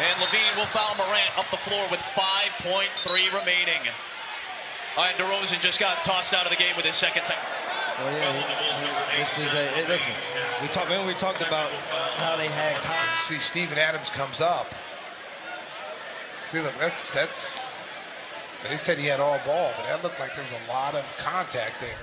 And LaVine will foul Morant up the floor with 5.3 remaining. All right, DeRozan just got tossed out of the game with his second time. Oh, well, yeah, this is a listen. We talked. Remember we talked about how they had. See, Steven Adams comes up. See, look, that's that's. They said he had all ball, but that looked like there was a lot of contact there.